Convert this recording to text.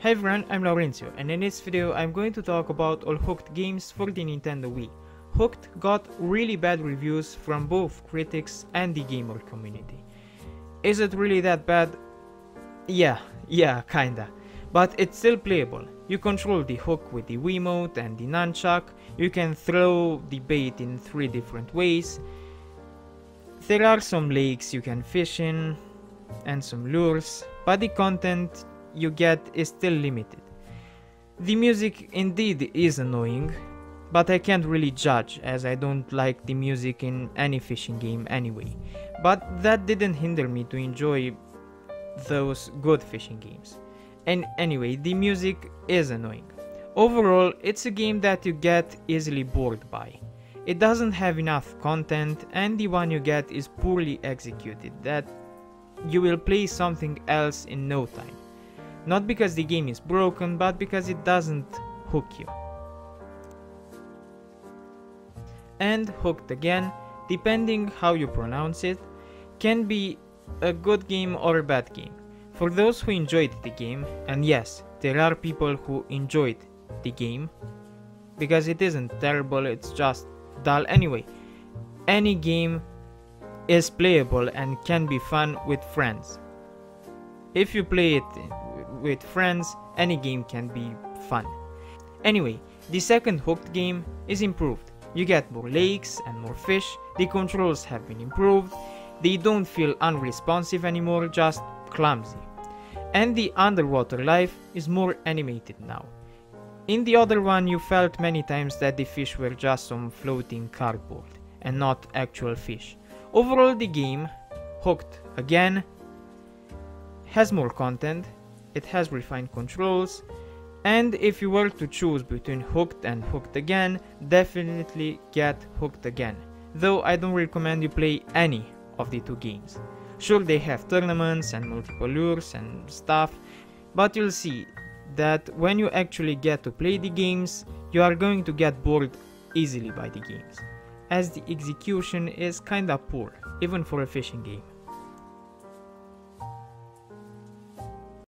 Hey everyone, I'm Laurentiu and in this video I'm going to talk about all Hooked games for the Nintendo Wii. Hooked got really bad reviews from both critics and the gamer community. Is it really that bad? Yeah, yeah, kinda. But it's still playable. You control the hook with the Wiimote and the nunchuck, you can throw the bait in three different ways. There are some lakes you can fish in, and some lures, but the content you get is still limited. The music indeed is annoying, but I can't really judge as I don't like the music in any fishing game anyway. But that didn't hinder me to enjoy those good fishing games. And anyway, the music is annoying. Overall, it's a game that you get easily bored by. It doesn't have enough content and the one you get is poorly executed that you will play something else in no time. Not because the game is broken, but because it doesn't hook you. And Hooked again, depending how you pronounce it, can be a good game or a bad game. For those who enjoyed the game, and yes, there are people who enjoyed the game, because it isn't terrible, it's just dull anyway. Any game is playable and can be fun with friends. If you play it with friends, any game can be fun. Anyway, the second hooked game is improved. You get more lakes and more fish, the controls have been improved, they don't feel unresponsive anymore, just clumsy. And the underwater life is more animated now. In the other one you felt many times that the fish were just some floating cardboard and not actual fish. Overall the game, Hooked again, has more content, it has refined controls, and if you were to choose between Hooked and Hooked Again, definitely get Hooked Again, though I don't recommend you play any of the two games. Sure they have tournaments and multiple lures and stuff, but you'll see that when you actually get to play the games, you are going to get bored easily by the games, as the execution is kinda poor, even for a fishing game.